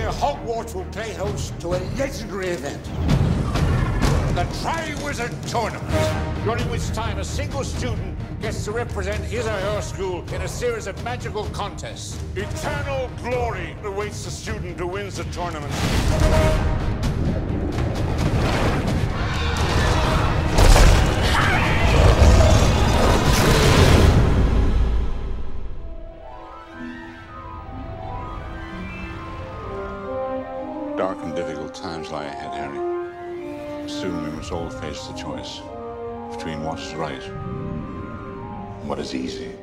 Hogwarts will play host to a legendary event. The Tri-Wizard Tournament, during which time a single student gets to represent his or her school in a series of magical contests. Eternal glory awaits the student who wins the tournament. Dark and difficult times lie ahead, Harry. Soon we must all face the choice between what is right and what is easy.